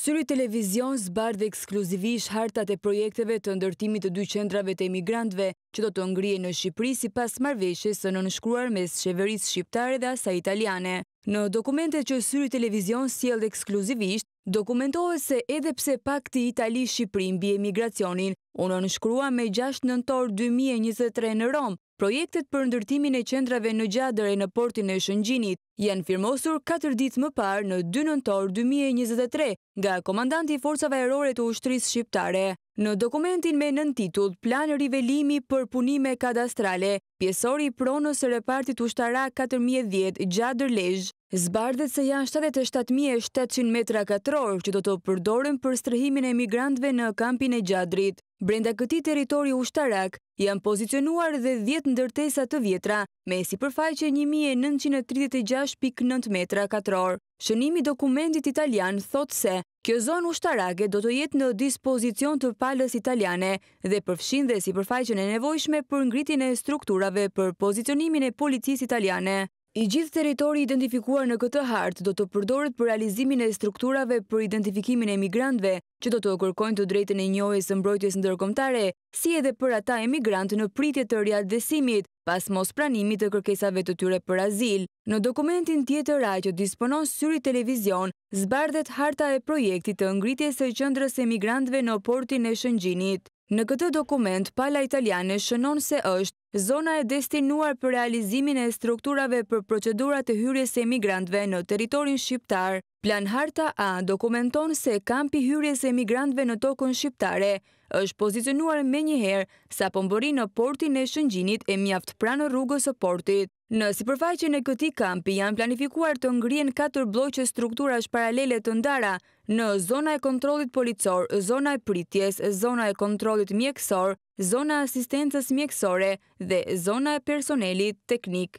Syri Televizion zbardh ekskluzivisht hartat e projekteve të ndërtimit të dy qendrave të emigrantëve që do të ngrihen në Shqipëri sipas marrëveshjes së nënshkruar mes qeverisë shqiptare dhe asaj italiane. Në dokumentet që Syri Televizion sjell ekskluzivisht, dokumentohet se edhe pse Pakti Itali-Shqipëri mbi emigracionin u nënshkrua me gjashtë nëntor dy mijë e njëzet e tre në Romë, projektet për ndërtimin e qendrave në Gjadër e në portin e Shëngjinit, janë firmosur katër ditë më parë në dy nëntor dy mijë e njëzet e tre nga komandanti i Forcave Ajrore të Ushtrisë Shqiptare. Në dokumentin me nëntitull Plan Rivelimi për Punime Kadastrale, pjesori i pronës së Repartit Ushtarak katër mijë e dhjetë Gjadër-Lezhë, zbardhet se janë shtatëdhjetë e shtatë mijë e shtatëqind metra katrorë që do të përdoren për strehimin e emigrantëve në Kampin e Gjadrit. Brenda këtij territori ushtarak, janë pozicionuar dhe dhjetë ndërtesa të vjetra me sipërfaqe një mijë e nëntëqind e tridhjetë e gjashtë pikë nëntë metra katrorë. Shënimi i dokumentit italian thotë se kjo zonë ushtarake do të jetë në dispozicion të palës italiane dhe përfshin dhe sipërfaqen e nevojshme për ngritjen e strukturave për pozicionimin e policisë italiane. I gjithë territori i identifikuar në këtë hartë do të përdoret për realizimin e strukturave për identifikimin e emigrantëve që do të kërkojnë të drejtën e njohjes së mbrojtjes ndërkombëtare, si edhe për ata emigrantë në pritje të riatdhesimit pas mospranimit të kërkesave të tyre për azil. Në dokumentin tjetër A që disponon Syri Televizion, zbardhet harta e projektit të ngritjes së qendrës së emigrantëve në portin e Shëngjinit. Në këtë dokument, pala italiane shënon se është Zona e destinuar për realizimin e strukturave për procedurat e hyrjes së emigrantëve në territorin shqiptar. Plan-harta A dokumenton se kampi i hyrjes së emigrantëve në tokën shqiptare është pozicionuar menjëherë sapo mbërrin në portin e Shëngjinit e mjaft pranë rrugës së portit. Në sipërfaqen e këtij kampi janë planifikuar të ngrihen katër blloqe strukturash paralele të ndara në Zona e Kontrollit Policor, Zona e Pritjes, Zona e Kontrollit Mjekësor, Zona e Asistencës Mjekësore dhe Zona e Personelit Teknik.